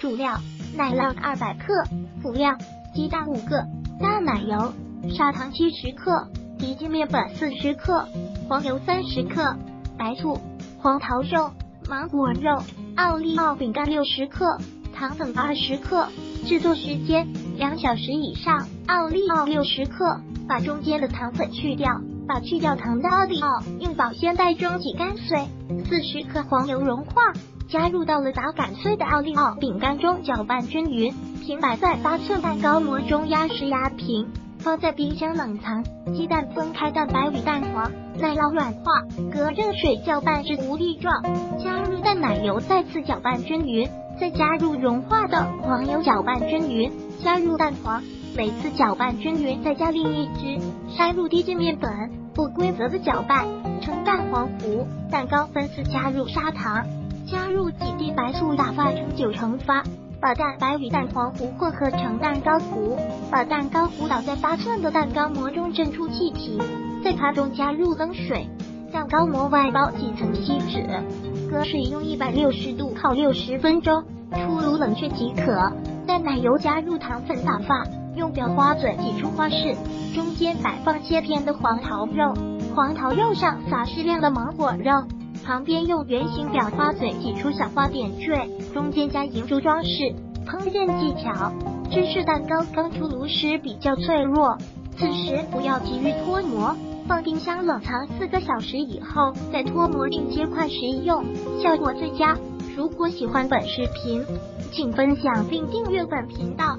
主料：奶酪二百克，辅料：鸡蛋五个，大奶油、砂糖七十克，低筋面粉四十克，黄油三十克，白醋、黄桃肉、芒果肉、奥利奥饼干六十克，糖粉二十克。制作时间两小时以上。奥利奥六十克，把中间的糖粉去掉，把去掉糖的奥利奥用保鲜袋装挤干碎。四十克黄油融化，加入到了打擀碎的奥利奥饼干中，搅拌均匀。平摆在八寸蛋糕模中压实压平，放在冰箱冷藏。鸡蛋分开蛋白与蛋黄，奶酪软化，隔热水搅拌至糊粒状，加入淡奶油，再次搅拌均匀。再加入融化的黄油，搅拌均匀，加入蛋黄，每次搅拌均匀，再加另一只，筛入低筋面粉，不规则的搅拌成蛋黄糊。蛋糕分次加入砂糖，加入几滴白醋，打发成九成发，把蛋白与蛋黄糊混合成蛋糕糊，把蛋糕糊倒在八寸的蛋糕模中，蒸出气体，在盘中加入冷水，蛋糕模外包几层锡纸。隔水用一百六十度烤六十分钟，出炉冷却即可。在奶油加入糖粉打发，用裱花嘴挤出花式，中间摆放切片的黄桃肉，黄桃肉上撒适量的芒果肉，旁边用圆形裱花嘴挤出小花点缀，中间加银珠装饰。烹饪技巧：芝士蛋糕刚出炉时比较脆弱，此时不要急于脱模。放冰箱冷藏四个小时以后再脱模并切块食用，效果最佳。如果喜欢本视频，请分享并订阅本频道。